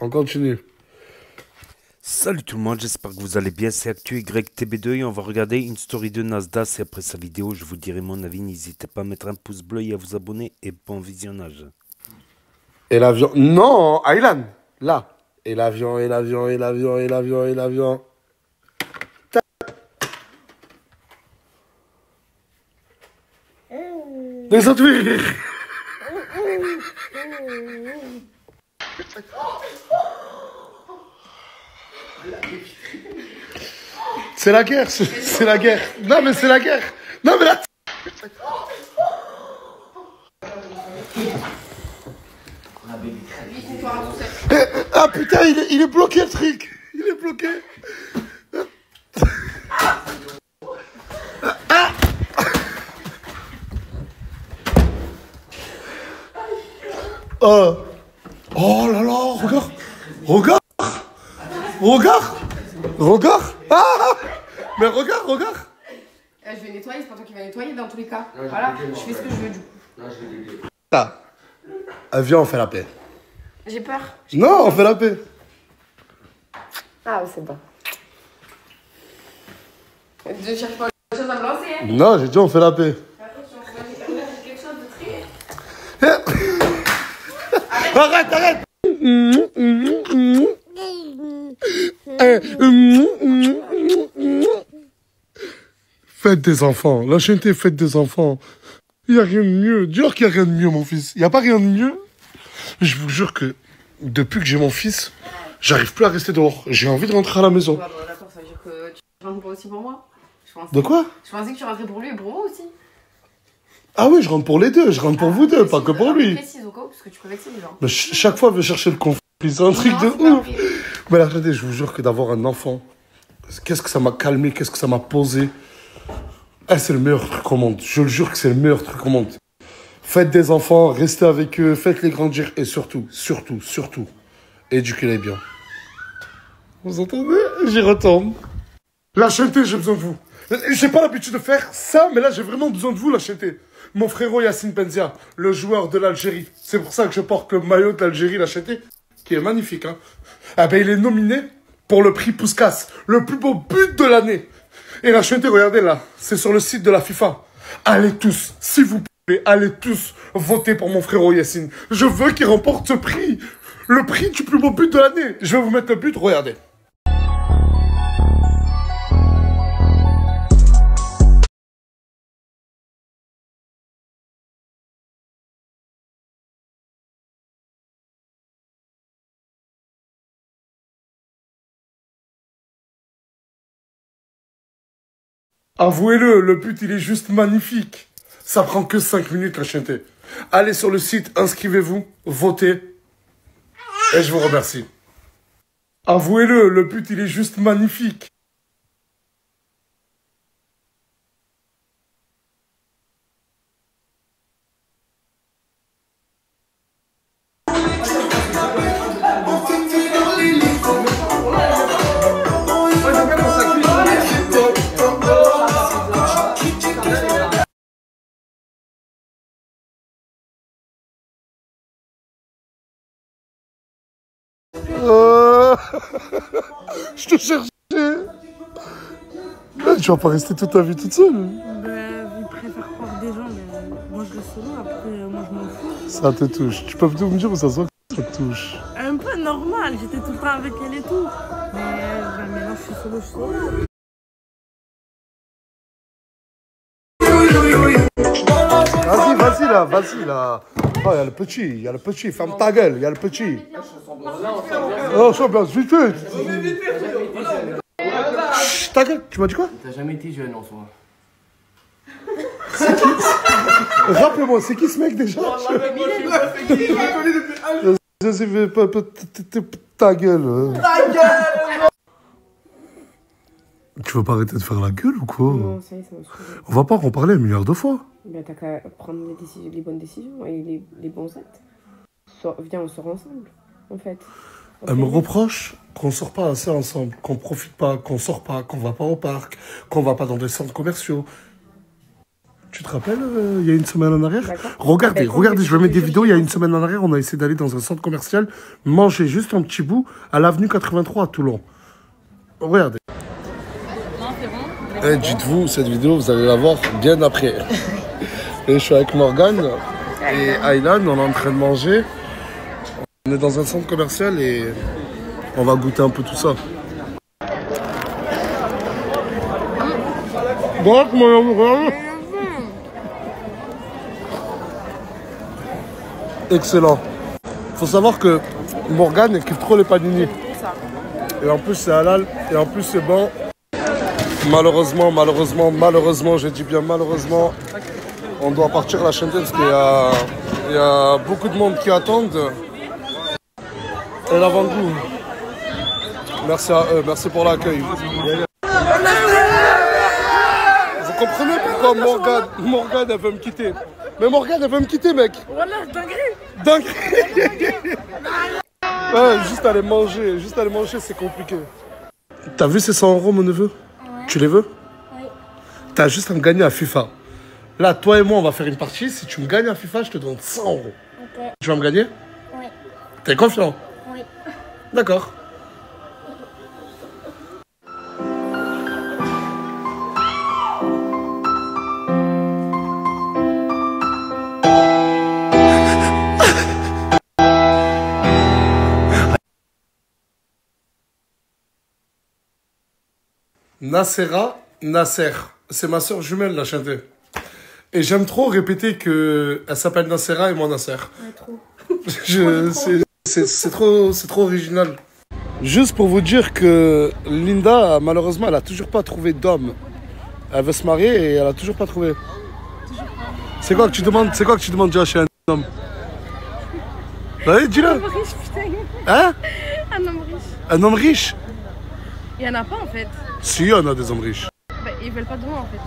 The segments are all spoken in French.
On continue. Salut tout le monde, j'espère que vous allez bien. C'est Actu YTB2 et on va regarder une story de Nasdaq. Et après sa vidéo, je vous dirai mon avis. N'hésitez pas à mettre un pouce bleu et à vous abonner. Et bon visionnage. Et l'avion. Non, Aylan. Là. Et l'avion, et l'avion, et l'avion, et l'avion, et l'avion. Ta- Les autres, oui. C'est la guerre, c'est la guerre. Non, mais c'est la guerre. Non, mais là. Eh, Ah putain, il est, il est bloqué le truc. Il est bloqué. Ah. Oh. Oh là là, regarde. Regarde. Regarde. Regarde. Ah. Mais regarde, regarde. Euh, je vais nettoyer, c'est pas toi qui vas nettoyer dans tous les cas. Voilà, je fais ce que je veux du coup. Là. Ah, viens, on fait la paix. J'ai peur. Non, on fait la paix. Ah, c'est bon. Je cherche pas autre chose à me lancer. hein. Non, j'ai dit on fait la paix. Attention, moi, j'ai- là, j'ai de très. Arrête, arrête Faites des enfants. La chaîneté, faites des enfants. Il n'y a rien de mieux. Dis-leur qu'il n'y a rien de mieux, mon fils. Il n'y a pas rien de mieux. Je vous jure que depuis que j'ai mon fils, j'arrive plus à rester dehors. J'ai envie de rentrer à la maison. D'accord, ça veut dire que tu rentres aussi pour moi je pensais, De quoi? Je pensais que tu rentrais pour lui et pour moi aussi. Ah oui, je rentre pour les deux. Je rentre pour vous deux, pas que pour lui. Précise au cas où, parce que tu peux vexer les gens. Mais ch- chaque fois, elle veut chercher le conflit. C'est un truc Non, de ouf. Mais regardez, je vous jure que d'avoir un enfant, qu'est-ce que ça m'a calmé, qu'est-ce que ça m'a posé? Eh, c'est le meilleur truc au monde. Je le jure que c'est le meilleur truc au monde. Faites des enfants, restez avec eux, faites-les grandir et surtout, surtout, surtout, éduquez-les bien. Vous entendez? J'y retourne. La chaîneté, j'ai besoin de vous. J'ai pas l'habitude de faire ça, mais là, j'ai vraiment besoin de vous, la chaîneté. Mon frérot Yacine Benzia, le joueur de l'Algérie. C'est pour ça que je porte le maillot d'Algérie, la chaîneté, qui est magnifique. Hein. Ah ben, il est nominé pour le prix Pouskas, le plus beau but de l'année. Et la chaîneté, regardez là, c'est sur le site de la FIFA. Allez tous, s'il vous plaît, allez tous voter pour mon frérot Yacine. Je veux qu'il remporte ce prix. Le prix du plus beau but de l'année. Je vais vous mettre le but, regardez. Avouez-le, le but il est juste magnifique. Ça prend que 5 minutes la chaîneté. Allez sur le site, inscrivez-vous, votez. Et je vous remercie. Avouez-le, le but il est juste magnifique. Je te cherchais. Là, tu vas pas rester toute ta vie toute seule. Bah, ils préfèrent croire des gens, mais moi je reste solo, après euh, moi je m'en fous. Ça te touche. Tu peux plutôt me dire où ça se voit que ça te touche? Un peu normal, j'étais tout le temps avec elle et tout. Mais, bah, maintenant je suis solo, je suis solo. Vas-y, vas-y là, vas-y là. Oh, il y a le petit, il y a le petit. Ferme ta gueule, il y a le petit. Oh, ça bien, vite fait. Chut, Ta gueule, tu m'as dit quoi T'as jamais été jeune en soi. Rappelez-moi, c'est qui ce mec déjà t- t- Ta gueule. Ta gueule Tu veux pas arrêter de faire la gueule ou quoi Non, ça y est, ça. On va pas en parler un milliard de fois. Ben, t'as qu'à prendre les, décisions, les bonnes décisions et les, les bons actes. Viens, on sort ensemble, en fait. On Elle me reproche qu'on sort pas assez ensemble, qu'on profite pas, qu'on sort pas, qu'on va pas au parc, qu'on va pas dans des centres commerciaux. Tu te rappelles, euh, il y a une semaine en arrière? Regardez, quand regardez, je vais mettre des vidéos. Il y a une semaine en arrière, on a essayé d'aller dans un centre commercial, manger juste un petit bout à l'avenue 83 à Toulon. Regardez. Eh, dites-vous, cette vidéo, vous allez la voir bien après. et je suis avec Morgane et Aylan, on est en train de manger. On est dans un centre commercial et on va goûter un peu tout ça. Donc, mon Excellent. Faut savoir que Morgane elle kiffe trop les panini. Et en plus c'est halal et en plus c'est bon. Malheureusement, malheureusement, malheureusement, j'ai dit bien malheureusement, on doit partir à la chaîne parce qu'il y a, il y a beaucoup de monde qui attendent. Et l'avant-goût. Merci à eux, merci pour l'accueil. Vous comprenez pourquoi Morgane, Morgane elle veut me quitter? Mais Morgane elle veut me quitter mec Voilà, dinguerie. Dingue Ouais, juste aller manger, juste aller manger, c'est compliqué. T'as vu ces 100 euros, mon neveu? Tu les veux Oui. T'as juste à me gagner à FIFA. Là, toi et moi, on va faire une partie. Si tu me gagnes à FIFA, je te donne 100 euros. Ok. Tu vas me gagner Oui. T'es confiant Oui. D'accord. Nassera Nasser. C'est ma soeur jumelle, la chanteuse. Et j'aime trop répéter que elle s'appelle Nassera et moi Nasser. Ouais, c'est- trop, c'est trop original. Juste pour vous dire que Linda, malheureusement, elle a toujours pas trouvé d'homme. Elle veut se marier et elle a toujours pas trouvé. C'est quoi que tu demandes C'est quoi que tu demandes déjà chez un homme? Dis-le. Un homme riche, putain. Hein? Un homme riche. Un homme riche? Il y en a pas en fait. Si, on a des hommes riches. Bah, ils veulent pas de moi en fait.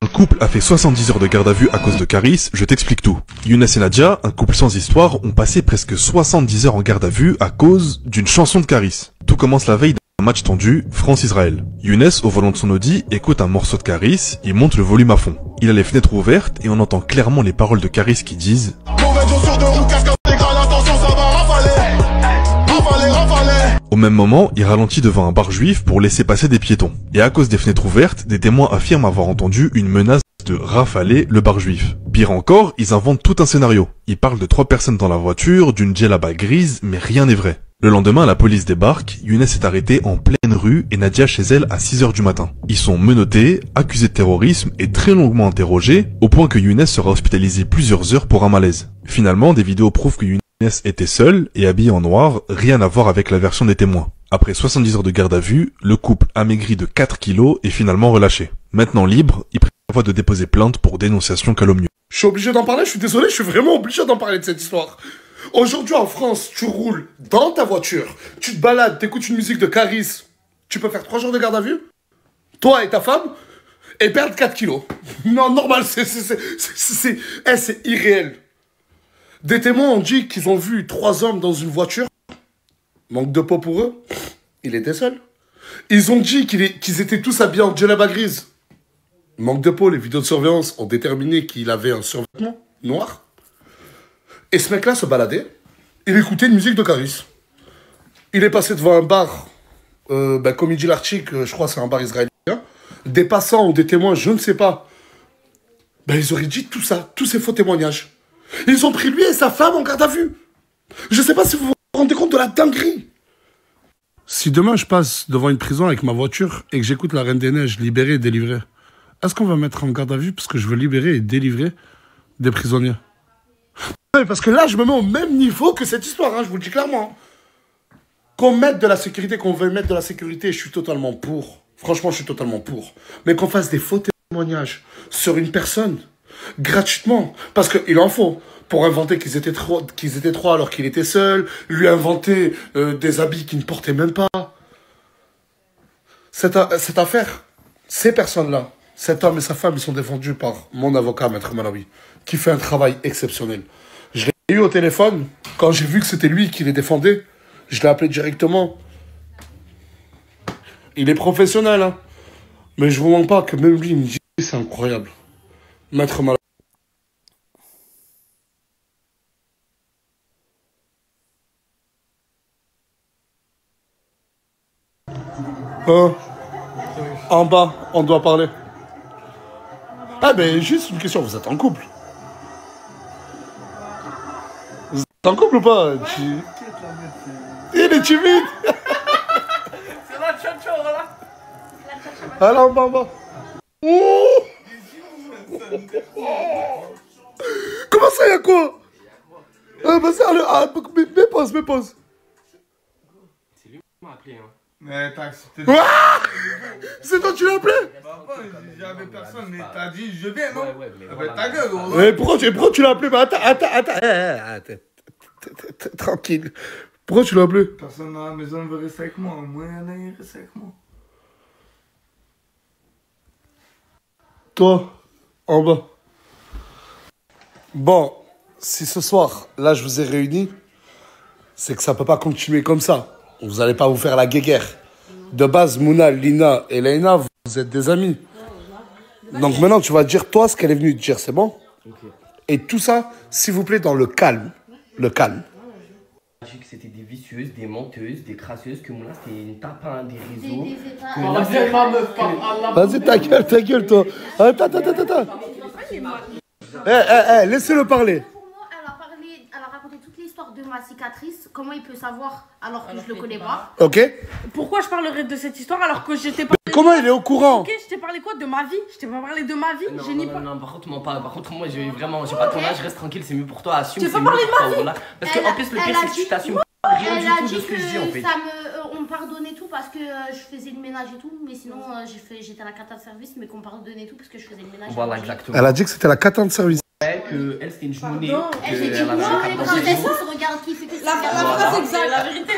Un couple a fait 70 heures de garde à vue à cause de Caris, je t'explique tout. Younes et Nadia, un couple sans histoire, ont passé presque 70 heures en garde à vue à cause d'une chanson de Caris. Tout commence la veille d'un match tendu, France-Israël. Younes, au volant de son Audi, écoute un morceau de Caris, il monte le volume à fond. Il a les fenêtres ouvertes et on entend clairement les paroles de Caris qui disent même moment, il ralentit devant un bar juif pour laisser passer des piétons. Et à cause des fenêtres ouvertes, des témoins affirment avoir entendu une menace de rafaler le bar juif. Pire encore, ils inventent tout un scénario. Ils parlent de trois personnes dans la voiture, d'une djellaba grise, mais rien n'est vrai. Le lendemain, la police débarque, Younes est arrêté en pleine rue et Nadia chez elle à 6 heures du matin. Ils sont menottés, accusés de terrorisme et très longuement interrogés, au point que Younes sera hospitalisé plusieurs heures pour un malaise. Finalement, des vidéos prouvent que Younes était seul et habillé en noir, rien à voir avec la version des témoins. Après 70 heures de garde à vue, le couple amaigri de 4 kilos est finalement relâché. Maintenant libre, il prévoit de déposer plainte pour dénonciation calomnieuse. Je suis obligé d'en parler, je suis désolé, je suis vraiment obligé d'en parler de cette histoire. Aujourd'hui en France, tu roules dans ta voiture, tu te balades, t'écoutes une musique de Caris, tu peux faire 3 jours de garde à vue Toi et ta femme Et perdre 4 kilos. Non, normal, c'est c'est- c'est- c'est- c'est- eh, c'est irréel. Des témoins ont dit qu'ils ont vu trois hommes dans une voiture. Manque de peau pour eux. Il était seul. Ils ont dit qu'ils étaient tous habillés en djellaba grise. Manque de peau, les vidéos de surveillance ont déterminé qu'il avait un survêtement noir. Et ce mec-là se baladait. Il écoutait une musique de Caris. Il est passé devant un bar, euh, ben, comme il dit l'article, je crois que c'est un bar israélien. Des passants ou des témoins, je ne sais pas. Ben, ils auraient dit tout ça, tous ces faux témoignages. Ils ont pris lui et sa femme en garde à vue. Je ne sais pas si vous vous rendez compte de la dinguerie. Si demain je passe devant une prison avec ma voiture et que j'écoute la Reine des Neiges libérée et délivrée, est-ce qu'on va mettre en garde à vue parce que je veux libérer et délivrer des prisonniers? Parce que là, je me mets au même niveau que cette histoire, hein, je vous le dis clairement. Qu'on mette de la sécurité, qu'on veuille mettre de la sécurité, je suis totalement pour. Franchement, je suis totalement pour. Mais qu'on fasse des faux témoignages sur une personne, gratuitement, parce qu'il en faut. Pour inventer qu'ils étaient trois, qu'ils étaient trois alors qu'il était seul, lui inventer euh, des habits qu'il ne portait même pas. Cette, a- cette affaire, ces personnes-là, cet homme et sa femme, ils sont défendus par mon avocat, Maître Malawi, qui fait un travail exceptionnel. Je l'ai eu au téléphone, quand j'ai vu que c'était lui qui les défendait, je l'ai appelé directement. Il est professionnel, hein. Mais je vous mens pas que même lui, il c'est incroyable. Maître Malak. Hein En bas, on doit parler. Ah ben juste une question, vous êtes en couple? Vous êtes en couple ou pas? Tu- Il est timide C'est la tchatcho, voilà. Alors en bas, en bas. Oh Comment ça, y'a quoi? Ah bah ça, le... ah, mais, mais pause, mais pause. m'a appelé, hein. Mais t'as accepté. Ah C'est toi, tu l'as appelé Bah, ouais, J'avais personne, mais t'as dit je viens, non Ouais, ouais, mais Ah, voilà. bah, ta gueule, gros. Mais pourquoi tu, pourquoi tu l'as appelé Bah attends, attends, attends. Eh, eh, attends. T- Tranquille. Pourquoi tu l'as appelé Personne à la maison veut rester avec moi. Moi, il y en a, il reste avec moi. Toi, en bas. Bon, si ce soir, là, je vous ai réunis, c'est que ça peut pas continuer comme ça. Vous allez pas vous faire la guéguerre. De base, Mouna, Lina et Leïna, vous êtes des amis. Donc maintenant, tu vas dire, toi, ce qu'elle est venue te dire, c'est bon? Et tout ça, s'il vous plaît, dans le calme. Le calme. J'ai dit que c'était des vicieuses, des menteuses, des crasseuses, que Moulin c'était une tapin des réseaux. Vas-y, ta gueule, ta gueule, toi. Attends, attends, attends, attends. Eh, eh, eh, laissez-le parler. Pour moi, elle a parlé, elle a raconté toute l'histoire de ma cicatrice. Comment il peut savoir alors que je le connais pas Ok Pourquoi je parlerais de cette histoire alors que j'étais pas. Comment il est au courant Ok, je t'ai parlé quoi De ma vie Je t'ai pas parlé de ma vie Non, pas. non, par contre, moi, pas, par contre, moi, j'ai vraiment, j'ai pas ton âge, reste tranquille, c'est mieux pour toi, assume. Tu mieux parler de ma toi, vie voilà. Parce Elle que, en a- plus, le elle pire, a c'est que dit- tu t'assumes Elle rien du a dit de ce que je dis, en que fait. ça me, euh, on me pardonnait tout parce que euh, je faisais le ménage et tout, mais sinon euh, j'étais à la cata de service, mais qu'on me pardonnait tout parce que je faisais le ménage. Voilà, exactement. Elle a dit que c'était la catin de service. Que elle, c'était une cheminée. Pardon. Elle j'ai dit un les princesses, regarde qui fait que La, la phrase exacte, la vérité,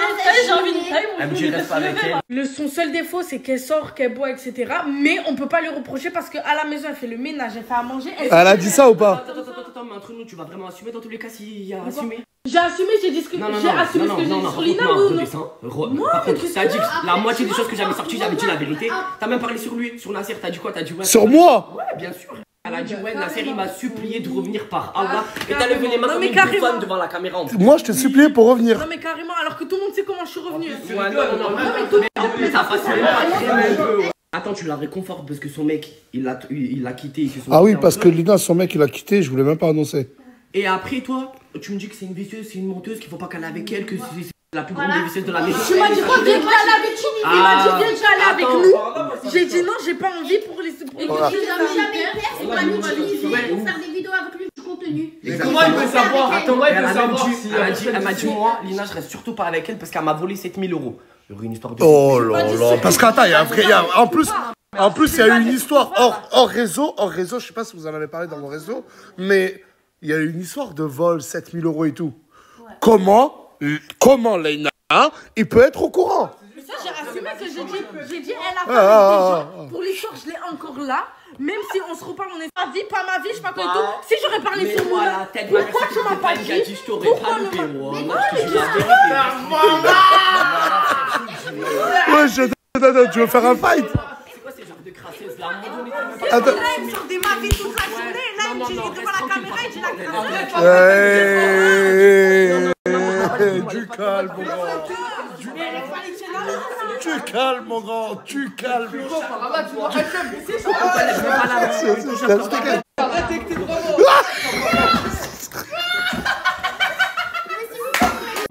j'ai envie de Elle me dit, reste pas avec elle. Le, son seul défaut, c'est qu'elle sort, qu'elle boit, etc. Mais on peut pas lui reprocher parce qu'à la maison, elle fait le ménage, elle fait à manger. elle- Elle a dit ça ou pas Attends, attends, attends, mais entre nous, tu vas vraiment assumer dans tous les cas s'il y a assumé? J'ai assumé, j'ai dit ce que Non, non, j'ai non, assumé non, ce que non, j'ai non, dit sur Lina ou non redescends. Re- Moi, Par mais t'as que- dit la moitié tu des choses que j'avais sorties, j'avais dit la vérité. Ah. T'as même parlé sur lui, sur Nasser, t'as dit quoi? T'as dit ouais. Sur moi? Ouais, bien sûr. Elle a dit ouais, Nasser, il m'a supplié de revenir par Allah. Ah, Et t'as levé les mains non, comme mais une devant la caméra en plus. Moi, je t'ai supplié pour revenir. Non, mais carrément, alors que tout le monde sait comment je suis revenue. Ouais, non, non, non, mais en plus, ça passe même pas très mal. Attends, tu la réconfortes parce que son mec, il l'a il l'a quitté. ils se sont Ah oui, parce que. Lina, son mec, il a quitté, je voulais même pas annoncer. Et après, toi, tu me dis que c'est une vicieuse, c'est une menteuse, qu'il faut pas qu'elle avec elle, que c'est la plus grande Voilà. des vicieuses de la maison. Tu m'as dit quoi Viens que j'allais avec qui Il m'a dit viens que j'allais avec nous? J'ai dit non, j'ai pas envie pour les. pour- Voilà. Je n'ai jamais été, c'est pas m'utiliser pour faire des vidéos avec lui du contenu. Exactement. Comment il peut savoir? Attends, moi, Et il elle peut savoir si. elle m'a dit, moi, Lina, je reste surtout pas avec elle parce qu'elle m'a volé 7000 euros. Il y aurait une histoire de. Oh là là. Parce qu'attends, il y a un vrai. il y a- En plus, en plus, il y a eu une histoire hors, hors réseau. Hors réseau, je sais pas si vous en avez parlé dans mon réseau, mais il y a eu une histoire de vol, 7000 euros et tout. Comment, comment Leïna, il peut être au courant Mais ça, j'ai assumé que j'ai dit. J'ai dit, elle a Ah, parlé ah, déjà. Pour l'histoire, je l'ai encore là. Même si on se reparle, on est ma vie, pas ma vie, je sais pas quoi et tout. Si j'aurais parlé sur moi, pourquoi tu m'as pas dit dit Je t'aurais Pourquoi pas ne loupé, pas- moi. Mais Moi, non, je mais te dis la vérité. Ouais, tu veux faire un fight C'est quoi ces genres de crasseuses là m'as pas- Attends. Là, il me sort des ma vie toute la journée. Là, il me dit non, non, devant la caméra, il dit la. Hey, Du calme, mon grand. Tu calmes, mon grand. Tu calmes.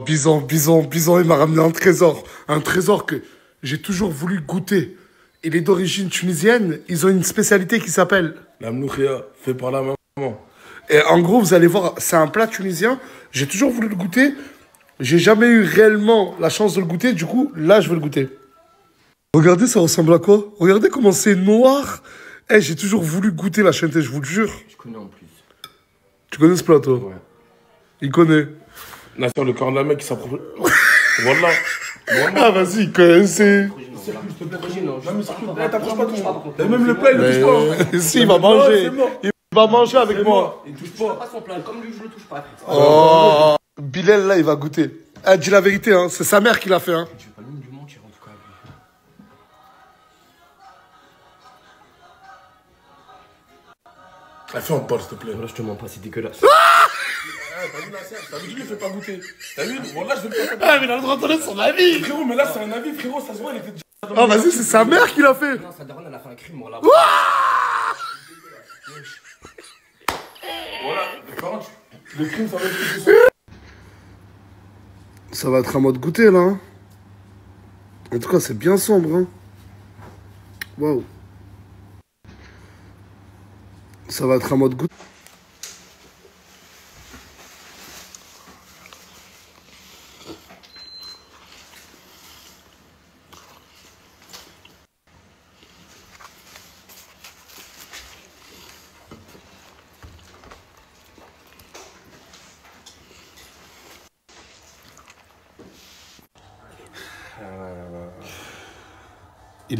Bison, Bison, Bison, il m'a ramené un trésor. Un trésor que j'ai toujours voulu goûter. Il est d'origine tunisienne. Ils ont une spécialité qui s'appelle. La mloukhia, fait par la maman. Et en gros, vous allez voir, c'est un plat tunisien. J'ai toujours voulu le goûter. J'ai jamais eu réellement la chance de le goûter. Du coup, là, je vais le goûter. Regardez, ça ressemble à quoi? Regardez comment c'est noir. Eh, j'ai toujours voulu goûter la chaîne, je vous le jure. Je connais en plus. Tu connais ce plat, toi? Ouais. Il connaît. Nasser, le corps de la mec qui s'approche. voilà. Ah, vas-y, il plaît, t'approches pas de moi. pas. Et même le plat, il le touche pas. Mais... si, il va manger. Il va manger avec moi. Il touche pas. Pas son plat, comme lui, je le touche pas. Oh Bilal, là, il va goûter. Eh, dis la vérité, hein. C'est sa mère qui l'a fait, hein. Je vais pas lui mentir en tout cas. lui. Ah, fais en parle, s'il te plaît. Voilà, je te mens pas, c'est dégueulasse. Ah, T'as vu, Nasser T'as vu, je lui fais pas goûter. T'as vu Voilà, je vais pas Ah, mais il a le droit de donner son avis. Frérot, mais là, c'est un avis, frérot, ça se voit, il était déjà. Oh, vas-y, c'est sa mère qui l'a fait. Non, sa daronne, elle a fait un crime, moi, là. Voilà, par contre, le crime, ça va être ça. Va être à mode goûter, là. hein. En tout cas, c'est bien sombre, hein. Waouh. Ça va être à mode goûter.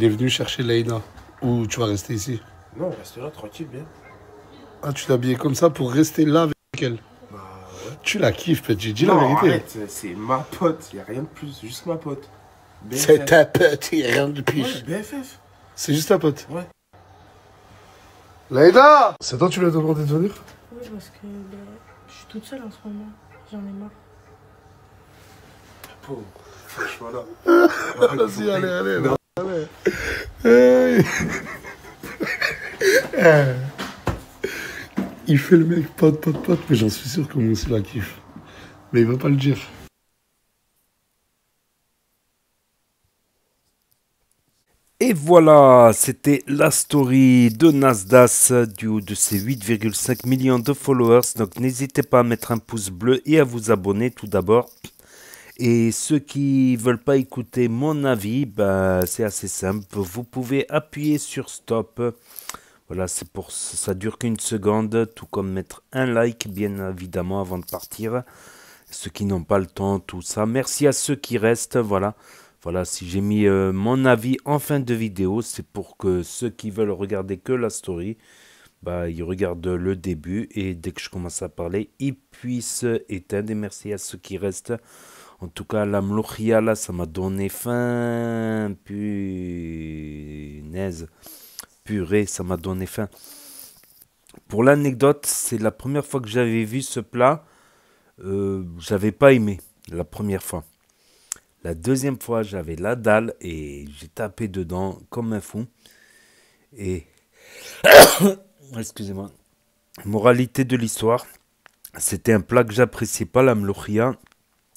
Il est venu chercher Leïna. Ou tu vas rester ici Non, reste là, tranquille, bien. Ah, tu t'es habillé comme ça pour rester là avec elle Bah ouais. Tu la kiffes, petit, dis non, la vérité. arrête, c'est ma pote, y a rien de plus, juste ma pote. C'est ta pote, y a rien de Ouais, plus. BFF. C'est juste ta pote. Ouais. Leïna C'est toi, tu lui as demandé de venir? Oui, parce que ben, je suis toute seule en ce moment. J'en ai marre. Pauvre. Vas-y, allez, allez. non, Il fait le mec pote, pote, pote, mais j'en suis sûr que aussi la kiffe. Mais il va pas le dire. Et voilà, c'était la story de Nasdas du haut de ses 8,5 millions de followers. Donc n'hésitez pas à mettre un pouce bleu et à vous abonner tout d'abord. Et ceux qui veulent pas écouter mon avis, bah, c'est assez simple. Vous pouvez appuyer sur stop. Voilà, c'est pour ça dure qu'une seconde, tout comme mettre un like bien évidemment avant de partir. Ceux qui n'ont pas le temps, tout ça. Merci à ceux qui restent, voilà. Voilà, si j'ai mis euh, mon avis en fin de vidéo, c'est pour que ceux qui veulent regarder que la story, bah, ils regardent le début et dès que je commence à parler, ils puissent éteindre. Et merci à ceux qui restent. En tout cas, la mlouchia, là, ça m'a donné faim. Punaise. Purée, ça m'a donné faim. Pour l'anecdote, c'est la première fois que j'avais vu ce plat. Euh, j'avais pas aimé la première fois. La deuxième fois, j'avais la dalle et j'ai tapé dedans comme un fou. Et. Excusez-moi. Moralité de l'histoire c'était un plat que j'appréciais pas, la mlouchia.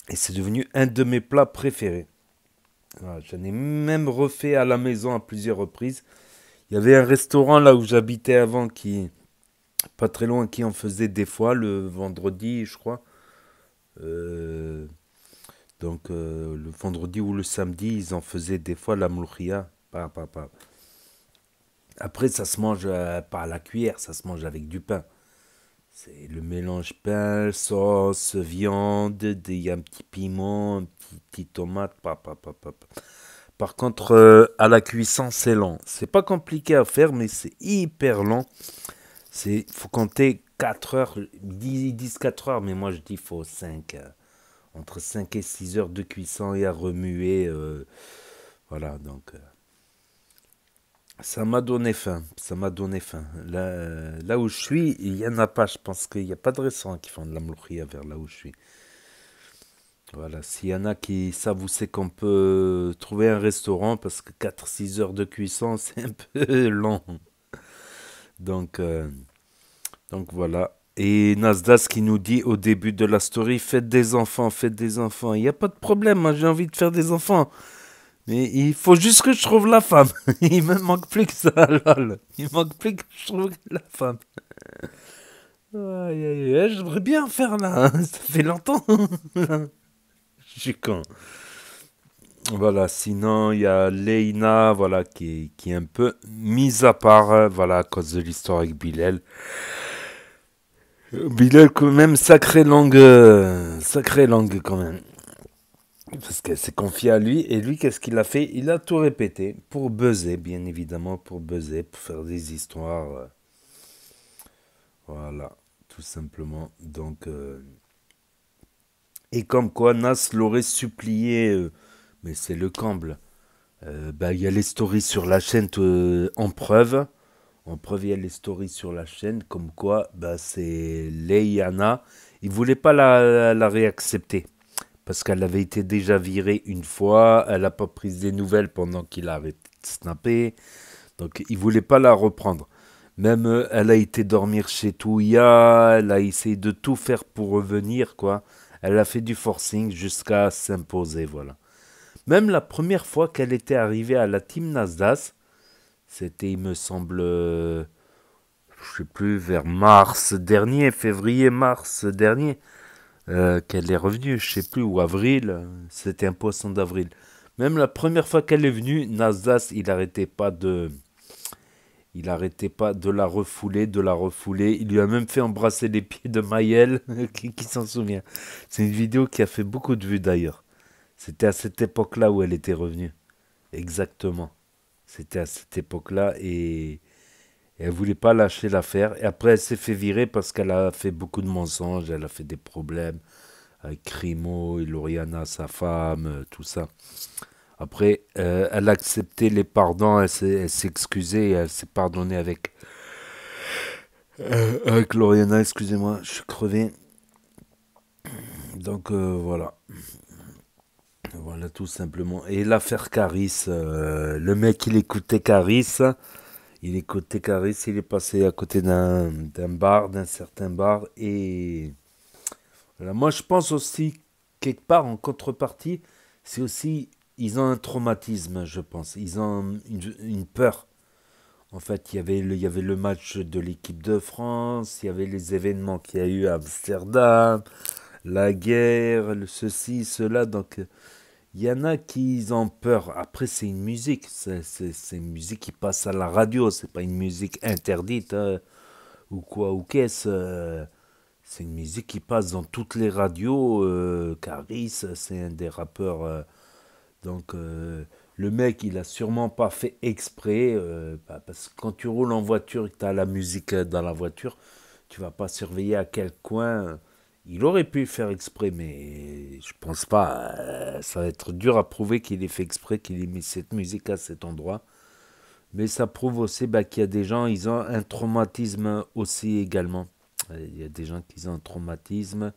Et c'est devenu un de mes plats préférés. J'en ai même refait à la maison à plusieurs reprises. Il y avait un restaurant là où j'habitais avant qui. Pas très loin, qui en faisait des fois le vendredi, je crois. Euh, donc euh, le vendredi ou le samedi, ils en faisaient des fois la pa. Après, ça se mange euh, pas à la cuillère, ça se mange avec du pain. C'est le mélange pain, sauce, viande, a un petit piment, un petit, petit tomate. Pa, pa, pa, pa, pa. Par contre, euh, à la cuisson, c'est lent. C'est pas compliqué à faire, mais c'est hyper lent. Il faut compter 4 heures, 10, 10 4 heures, mais moi je dis faut 5. euh, entre 5 et 6 heures de cuisson et à remuer. euh, voilà, donc. euh, ça m'a donné faim. Ça m'a donné faim. Là, euh, là où je suis, il n'y en a pas. Je pense qu'il n'y a pas de restaurant qui font de la mlouchia vers là où je suis. Voilà, s'il y en a qui savent où c'est qu'on peut trouver un restaurant, parce que 4-6 heures de cuisson, c'est un peu long. Donc, euh, donc voilà. Et Nasdas qui nous dit au début de la story, faites des enfants, faites des enfants. Il n'y a pas de problème, moi j'ai envie de faire des enfants. Mais il faut juste que je trouve la femme. il me manque plus que ça, lol. Il manque plus que je trouve la femme. Aïe, aïe, aïe, j'aimerais bien en faire là. hein. Ça fait longtemps. je suis con. Voilà, sinon il y a Leïna, voilà, qui est, qui est un peu mise à part, euh, voilà, à cause de l'histoire avec Bilal. Bilal, quand même, sacrée langue, euh, sacrée langue quand même. Parce qu'elle s'est confiée à lui, et lui, qu'est-ce qu'il a fait? Il a tout répété, pour buzzer, bien évidemment, pour buzzer, pour faire des histoires. euh. Voilà, tout simplement. Donc, euh, et comme quoi Nas l'aurait supplié, euh, mais c'est le comble. Bah, Il y a les stories sur la chaîne en preuve. En preuve, il y a les stories sur la chaîne, comme quoi bah, c'est Leiana. Il voulait pas la, la réaccepter parce qu'elle avait été déjà virée une fois. Elle n'a pas pris des nouvelles pendant qu'il a arrêté de snapper. Donc, il voulait pas la reprendre. Même euh, elle a été dormir chez Touya, elle a essayé de tout faire pour revenir, quoi. Elle a fait du forcing jusqu'à s'imposer, voilà. Même la première fois qu'elle était arrivée à la team Nasdaq, c'était, il me semble, euh, je sais plus, vers mars dernier, février-mars dernier, euh, qu'elle est revenue, je sais plus, ou avril, c'était un poisson d'avril. Même la première fois qu'elle est venue, Nasdaq, il n'arrêtait pas de il n'arrêtait pas de la refouler, de la refouler. Il lui a même fait embrasser les pieds de Maëlle, qui, qui s'en souvient. C'est une vidéo qui a fait beaucoup de vues d'ailleurs. C'était à cette époque-là où elle était revenue. Exactement. C'était à cette époque-là et, et elle voulait pas lâcher l'affaire. Et après, elle s'est fait virer parce qu'elle a fait beaucoup de mensonges, elle a fait des problèmes avec Crimo, et Loriana, sa femme, euh, tout ça. Après, euh, elle a accepté les pardons, elle s'est excusée, elle s'est pardonnée avec, euh, avec Loriana, excusez-moi, je suis crevé. Donc euh, voilà. Voilà tout simplement. Et l'affaire Caris, le mec il écoutait Caris, il écoutait Caris, il est passé à côté d'un bar, d'un certain bar. Et moi je pense aussi, quelque part en contrepartie, c'est aussi ils ont un traumatisme, je pense. Ils ont une, peur. En fait, il y, avait le, match de l'équipe de France, il y avait les événements qu'il y a eu à Amsterdam, la guerre, ceci, cela. Donc, il y en a qui ont peur. Après, c'est une musique. C'est, une musique qui passe à la radio. C'est pas une musique interdite hein, ou quoi ou qu'est-ce. euh, C'est une musique qui passe dans toutes les radios. Euh, Caris, c'est un des rappeurs. euh, donc euh, le mec, il a sûrement pas fait exprès, bah, parce que quand tu roules en voiture et que tu as la musique dans la voiture, tu vas pas surveiller à quel coin. Il aurait pu faire exprès, mais je pense pas. euh, ça va être dur à prouver qu'il ait fait exprès, qu'il ait mis cette musique à cet endroit. Mais ça prouve aussi bah, qu'il y a des gens, ils ont un traumatisme aussi également. Euh, Il y a des gens qui ont un traumatisme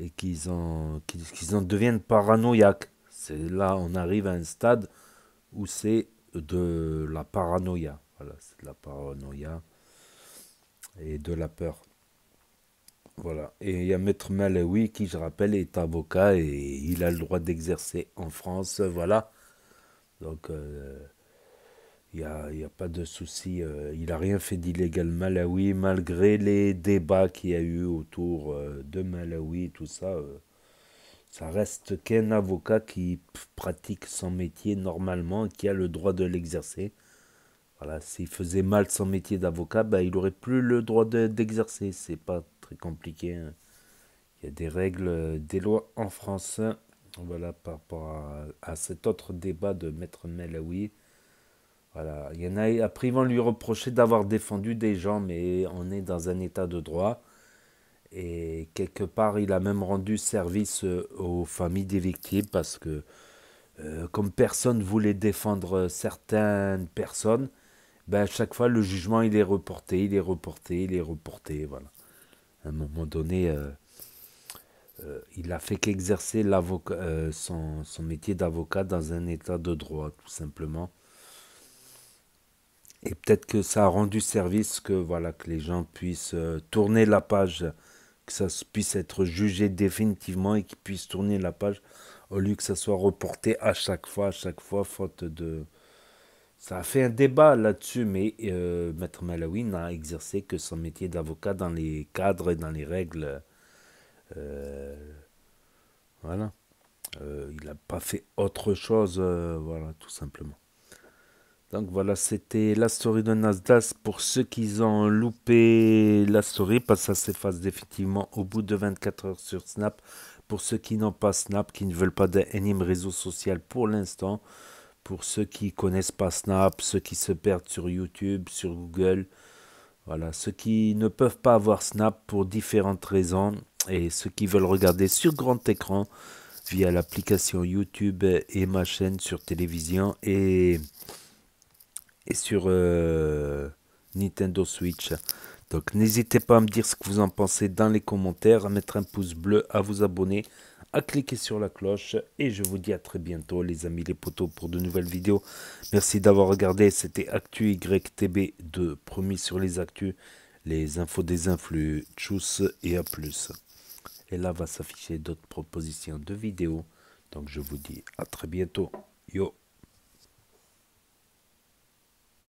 et qui en, qui, qui en deviennent paranoïaques. C'est là, on arrive à un stade où c'est de la paranoïa. Voilà, c'est de la paranoïa et de la peur. Voilà. Et il y a Maître Malawi qui, je rappelle, est avocat et il a le droit d'exercer en France. Voilà. Donc, euh, il n'y a, a pas de souci. euh, il n'a rien fait d'illégal, Malawi, malgré les débats qu'il y a eu autour euh, de Malawi, tout ça. ça reste qu'un avocat qui pratique son métier normalement, qui a le droit de l'exercer. Voilà, s'il faisait mal son métier d'avocat, ben, il n'aurait plus le droit de- d'exercer. C'est pas compliqué. hein. Il y a des règles, euh, des lois en France. hein. Voilà, par rapport à, à cet autre débat de Maître Melaoui. Voilà, il y en a, après, ils vont lui reprocher d'avoir défendu des gens, mais on est dans un état de droit. Et quelque part, il a même rendu service euh, aux familles des victimes parce que, euh, comme personne voulait défendre certaines personnes, ben, à chaque fois, le jugement, il est reporté, il est reporté, il est reporté. Voilà. À un moment donné, euh, euh, il a fait qu'exercer euh, son, son métier d'avocat dans un état de droit, tout simplement. Et peut-être que ça a rendu service que voilà que les gens puissent tourner la page, que ça puisse être jugé définitivement et qu'ils puissent tourner la page au lieu que ça soit reporté à chaque fois, à chaque fois, faute de... Ça a fait un débat là-dessus, mais euh, Maître Malawi n'a exercé que son métier d'avocat dans les cadres et dans les règles. euh, voilà. Euh, il n'a pas fait autre chose, voilà, tout simplement. Donc voilà, c'était la story de Nasdaq. Pour ceux qui ont loupé la story, parce que ça s'efface définitivement au bout de 24 heures sur Snap. Pour ceux qui n'ont pas Snap, qui ne veulent pas d'un réseau social pour l'instant. Pour ceux qui connaissent pas Snap, ceux qui se perdent sur YouTube, sur Google. Voilà, ceux qui ne peuvent pas avoir Snap pour différentes raisons. Et ceux qui veulent regarder sur grand écran via l'application YouTube et ma chaîne sur télévision et et sur euh, Nintendo Switch. Donc n'hésitez pas à me dire ce que vous en pensez dans les commentaires, à mettre un pouce bleu, à vous abonner, à cliquer sur la cloche. Et je vous dis à très bientôt les amis les potos pour de nouvelles vidéos. Merci d'avoir regardé, c'était Actu YTB de Promis sur les actus, les infos des influx, tchuss et à plus. Et là va s'afficher d'autres propositions de vidéos. Donc je vous dis à très bientôt. Yo